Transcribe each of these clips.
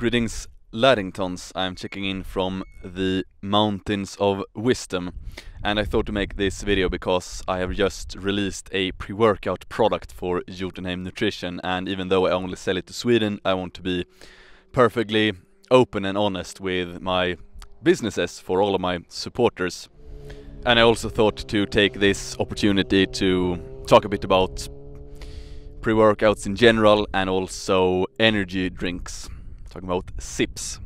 Greetings Laddingtons, I'm checking in from the mountains of wisdom and I thought to make this video because I have just released a pre-workout product for Jotunheim Nutrition and even though I only sell it to Sweden I want to be perfectly open and honest with my businesses for all of my supporters. And I also thought to take this opportunity to talk a bit about pre-workouts in general and also energy drinks talking about sips.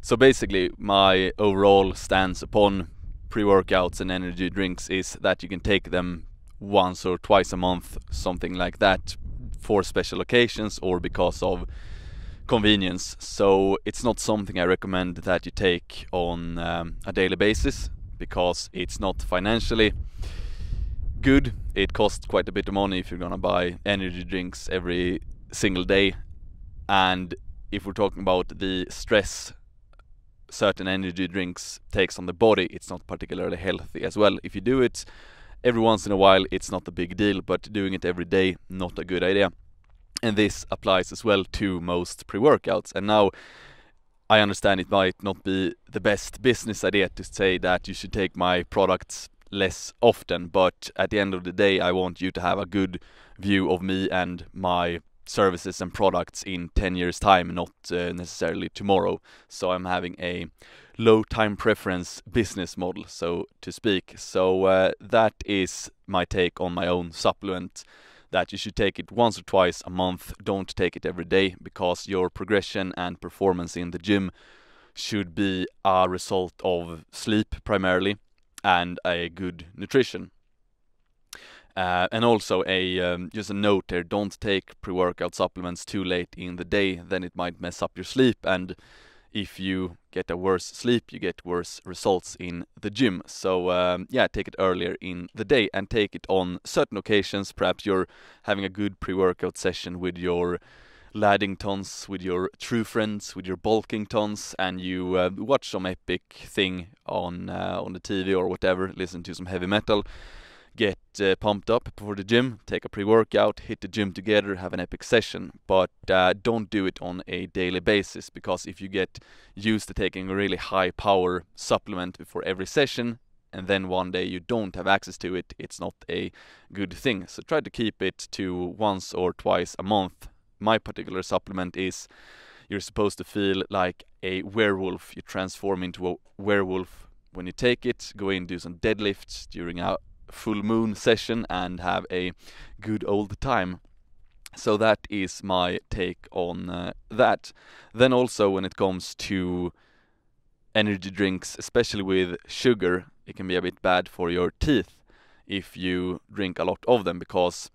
So basically my overall stance upon pre-workouts and energy drinks is that you can take them once or twice a month, something like that, for special occasions or because of convenience. So it's not something I recommend that you take on um, a daily basis because it's not financially good. It costs quite a bit of money if you're gonna buy energy drinks every single day and if we're talking about the stress certain energy drinks takes on the body, it's not particularly healthy as well. If you do it every once in a while, it's not a big deal, but doing it every day, not a good idea. And this applies as well to most pre-workouts. And now I understand it might not be the best business idea to say that you should take my products less often, but at the end of the day, I want you to have a good view of me and my services and products in 10 years time not uh, necessarily tomorrow. So i'm having a low time preference business model so to speak. So uh, that is my take on my own supplement that you should take it once or twice a month. Don't take it every day because your progression and performance in the gym should be a result of sleep primarily and a good nutrition uh, and also a um, just a note here: don't take pre-workout supplements too late in the day. Then it might mess up your sleep, and if you get a worse sleep, you get worse results in the gym. So um, yeah, take it earlier in the day and take it on certain occasions. Perhaps you're having a good pre-workout session with your Laddingtons, with your true friends, with your Bulkingtons, and you uh, watch some epic thing on uh, on the TV or whatever, listen to some heavy metal uh, pumped up before the gym, take a pre-workout, hit the gym together, have an epic session. But uh, don't do it on a daily basis because if you get used to taking a really high power supplement before every session, and then one day you don't have access to it, it's not a good thing. So try to keep it to once or twice a month. My particular supplement is you're supposed to feel like a werewolf. You transform into a werewolf when you take it. Go in, do some deadlifts during full moon session and have a good old time. So that is my take on uh, that. Then also when it comes to energy drinks, especially with sugar, it can be a bit bad for your teeth if you drink a lot of them because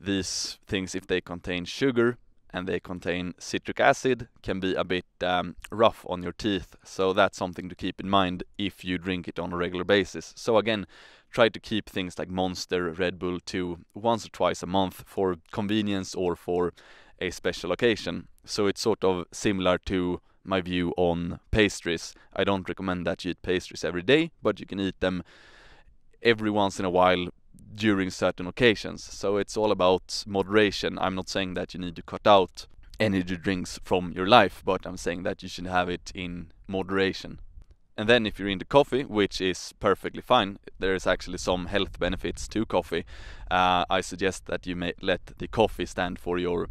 these things, if they contain sugar and they contain citric acid, can be a bit um, rough on your teeth. So that's something to keep in mind if you drink it on a regular basis. So again, try to keep things like Monster, Red Bull to once or twice a month for convenience or for a special occasion. So it's sort of similar to my view on pastries. I don't recommend that you eat pastries every day, but you can eat them every once in a while during certain occasions. So it's all about moderation. I'm not saying that you need to cut out energy drinks from your life, but I'm saying that you should have it in moderation. And then if you're into coffee, which is perfectly fine, there is actually some health benefits to coffee. Uh, I suggest that you may let the coffee stand for your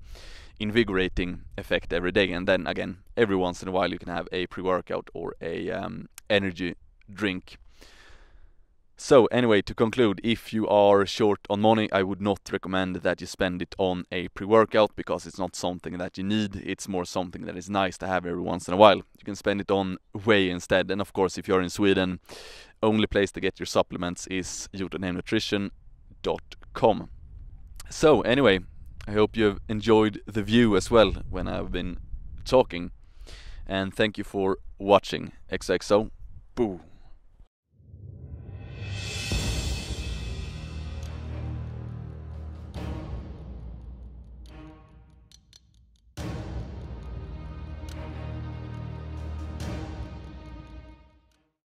invigorating effect every day, and then again, every once in a while, you can have a pre-workout or a um, energy drink. So anyway, to conclude, if you are short on money, I would not recommend that you spend it on a pre-workout because it's not something that you need. It's more something that is nice to have every once in a while. You can spend it on whey instead. And of course, if you're in Sweden, only place to get your supplements is jotunheimnutrition.com. So anyway, I hope you've enjoyed the view as well when I've been talking. And thank you for watching. XXO. Boo.